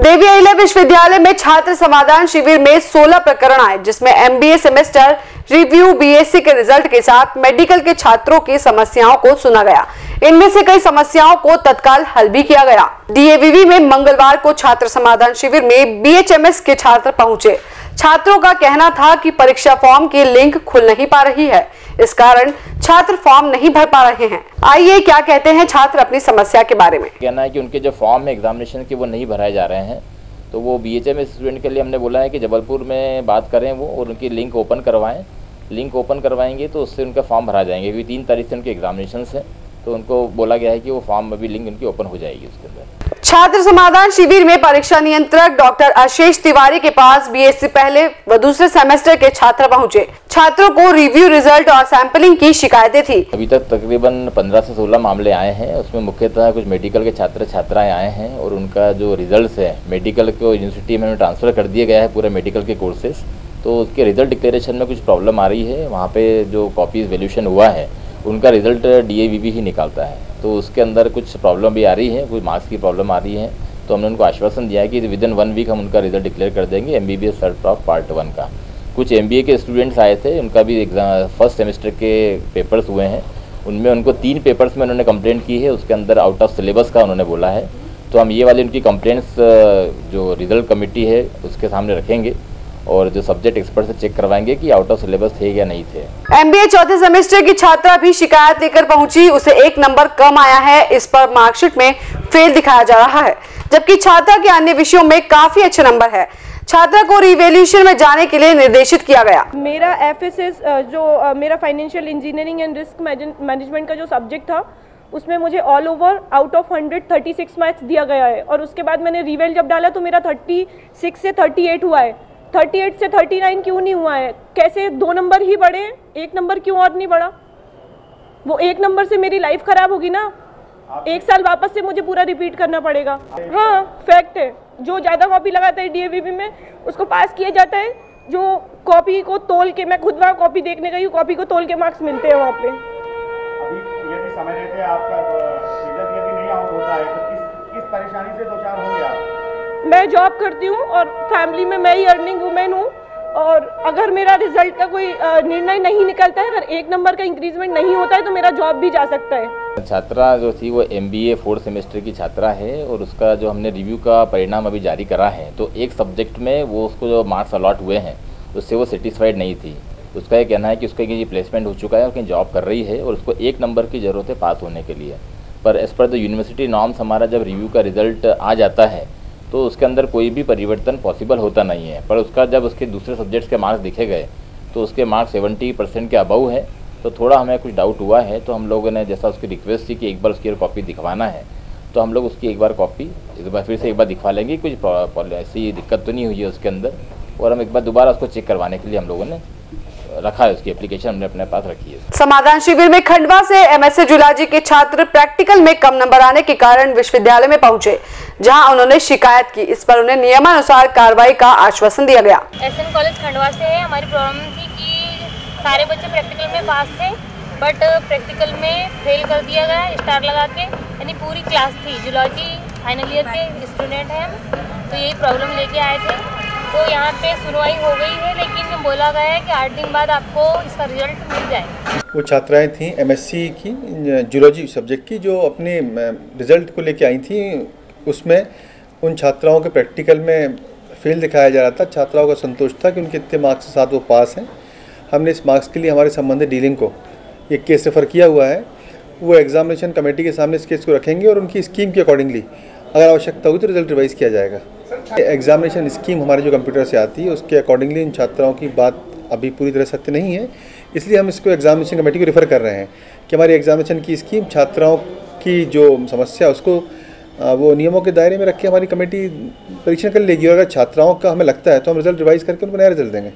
देवी अहिल्या विश्वविद्यालय में छात्र समाधान शिविर में 16 प्रकरण आए, जिसमें एमबीए सेमेस्टर, रिव्यू बीएससी के रिज़ल्ट के साथ मेडिकल के छात्रों की समस्याओं को सुना गया। इनमें से कई समस्याओं को तत्काल हल भी किया गया। डीएवीवी में मंगलवार को छात्र समाधान शिविर में बीएचएमएस के छात्र पहुँचे। छात्रों का कहना था कि परीक्षा फॉर्म की लिंक खुल नहीं पा रही है। इस कारण छात्र फॉर्म नहीं भर पा रहे हैं। आइए क्या कहते हैं छात्र अपनी समस्या के बारे में? कहना है कि उनके जो फॉर्म है एग्जामिनेशन के वो नहीं भराए जा रहे हैं। तो वो बी एच एम स्टूडेंट के लिए हमने बोला है कि जबलपुर में बात करें वो और उनकी लिंक ओपन करवाएँ। लिंक ओपन करवाएँगे तो उससे उनका फॉर्म भरा जाएँगे। क्योंकि तीन तारीख से उनके एग्जामिनेशन हैं तो उनको बोला गया है कि वो फॉर्म अभी लिंक उनकी ओपन हो जाएगी उसके अंदर। छात्र समाधान शिविर में परीक्षा नियंत्रक डॉक्टर आशीष तिवारी के पास बीएससी पहले व दूसरे सेमेस्टर के छात्र पहुँचे। छात्रों को रिव्यू रिज़ल्ट और सैंपलिंग की शिकायतें थी। अभी तक तकरीबन 15 से 16 मामले आए हैं। उसमें मुख्यतः कुछ मेडिकल के छात्र छात्राएँ आए हैं और उनका जो रिज़ल्ट है मेडिकल को यूनिवर्सिटी में ट्रांसफ़र कर दिया गया है पूरे मेडिकल के कोर्सेज तो उसके रिज़ल्ट डिक्लेरेशन में कुछ प्रॉब्लम आ रही है। वहाँ पे जो कॉपीज वैल्यूशन हुआ है, उनका रिज़ल्ट डी ही निकालता है। तो उसके अंदर कुछ प्रॉब्लम भी आ रही है, कुछ मार्क्स की प्रॉब्लम आ रही है। तो हमने उनको आश्वासन दिया है कि विद इन वन वीक हम उनका रिज़ल्ट डिक्लेयर कर देंगे M B B S third part one का। कुछ एम बी ए के स्टूडेंट्स आए थे, उनका भी एग्ज़ाम फ़र्स्ट सेमेस्टर के पेपर्स हुए हैं। उनमें उनको तीन पेपर्स में उन्होंने कंप्लेंट की है, उसके अंदर आउट ऑफ़ सिलेबस का उन्होंने बोला है। तो हम ये वाली उनकी कंप्लेंट्स जो रिज़ल्ट कमेटी है, उसके सामने रखेंगे और जो सब्जेक्ट एक्सपर्ट से चेक करवाएँगे कि आउट ऑफ़ सिलेबस थे या नहीं थे। एमबीए चौथे सेमेस्टर की छात्रा भी शिकायत लेकर पहुँची, उसे एक नंबर कम आया है, इस पर मार्कशीट में फेल दिखाया जा रहा है। जबकि छात्रा के अन्य विषयों में काफ़ी अच्छे नंबर है। छात्रा को रिवेल्यूशन में जाने के लिए निर्देशित किया गया। मेरा एफएसएस जो मेरा financial engineering and risk management का जो सब्जेक्ट था उसमें मुझे all over out of hundred thirty six marks दिया गया है। और उसके बाद मैंने रिवेल जब डाला तो मेरा थर्टी सिक्स से थर्टी एट हुआ है। थर्टी एट से थर्टी नाइन क्यों नहीं हुआ है? कैसे दो नंबर ही बढ़े? एक नंबर क्यों और नहीं बढ़ा? वो एक नंबर से मेरी लाइफ खराब होगी ना? एक साल वापस से मुझे पूरा रिपीट करना पड़ेगा। हाँ फैक्ट है। जो ज़्यादा कॉपी लगाता है डीएवीपी में उसको पास किया जाता है। जो कॉपी को तोल के मैं खुद वहाँ कॉपी देखने गई हूँ कॉपी को तोल के मार्क्स मिलते हैं वहाँ पे। अभी यदि समझ रहे आपका रिज़ल्ट यदि नहीं आउट होता है तो किस किस परेशानी से दो चार होंगे आप? मैं जॉब करती हूँ और फैमिली में मैं ही अर्निंग वुमेन हूँ। और अगर मेरा रिज़ल्ट का कोई निर्णय नहीं निकलता है अगर एक नंबर का इंक्रीजमेंट नहीं होता है तो मेरा जॉब भी जा सकता है। छात्रा जो थी वो M B A fourth semester की छात्रा है और उसका जो हमने रिव्यू का परिणाम अभी जारी करा है तो एक सब्जेक्ट में वो उसको जो मार्क्स अलॉट हुए हैं, उससे वो सेटिस्फाइड नहीं थी। उसका ये कहना है कि उसका कहीं प्लेसमेंट हो चुका है और कहीं जॉब कर रही है और उसको एक नंबर की ज़रूरत है पास होने के लिए। पर as per the university norms हमारा जब रिव्यू का रिज़ल्ट आ जाता है तो उसके अंदर कोई भी परिवर्तन पॉसिबल होता नहीं है। पर उसका जब उसके दूसरे सब्जेक्ट्स के मार्क्स दिखे गए तो उसके मार्क्स सेवेंटी परसेंट के अबव है तो थोड़ा हमें कुछ डाउट हुआ है तो हम लोगों ने जैसा उसकी रिक्वेस्ट थी कि एक बार उसकी कॉपी दिखवाना है तो हम लोग उसकी एक बार कॉपी एक बार फिर से एक बार दिखवा लेंगे कुछ ऐसी दिक्कत तो नहीं हुई है उसके अंदर और हम एक बार दोबारा उसको चेक करवाने के लिए हम लोगों ने रखा है उसकी एप्लीकेशन हमने अपने पास रखी है। समाधान शिविर में खंडवा से एमएसए जुलाजी के छात्र प्रैक्टिकल में कम नंबर आने के कारण विश्वविद्यालय में पहुँचे जहाँ उन्होंने शिकायत की। इस पर उन्हें नियमानुसार कार्रवाई का आश्वासन दिया गया। एसएन कॉलेज खंडवा से है हमारी प्रॉब्लम थी सारे बच्चे प्रैक्टिकल में पास थे बट प्रैक्टिकल में फेल कर दिया गया स्टार लगा के, यानी पूरी क्लास थी जुलॉजी फाइनल ईयर के स्टूडेंट हैं हम तो यही प्रॉब्लम लेके आए थे। तो यहाँ पे सुनवाई हो गई है, लेकिन बोला गया है कि आठ दिन बाद आपको इसका रिज़ल्ट मिल जाएगा। वो छात्राएँ थी एमएससी की जूलॉजी सब्जेक्ट की, जो अपने रिज़ल्ट को लेके आई थी, उसमें उन छात्राओं के प्रैक्टिकल में फेल दिखाया जा रहा था। छात्राओं का संतोष था कि उनके इतने मार्क्स के साथ वो पास हैं। हमने इस मार्क्स के लिए हमारे संबंधित डीलिंग को, ये केस रेफर किया हुआ है, वो एग्जामिनेशन कमेटी के सामने इस केस को रखेंगे और उनकी स्कीम के अकॉर्डिंगली अगर आवश्यकता होगी तो रिज़ल्ट रिवाइज किया जाएगा। एग्जामिनेशन स्कीम हमारे जो कंप्यूटर से आती है, उसके अकॉर्डिंगली इन छात्राओं की बात अभी पूरी तरह सत्य नहीं है, इसलिए हम इसको एग्जामिनेशन कमेटी को रेफ़र कर रहे हैं कि हमारी एग्जामिनेशन की स्कीम छात्राओं की जो समस्या उसको वो नियमों के दायरे में रख के हमारी कमेटी परीक्षण कर लेगी और अगर छात्राओं का हमें लगता है तो हम रिज़ल्ट रिवाइज करके उनको नया रिज़ल्ट देंगे।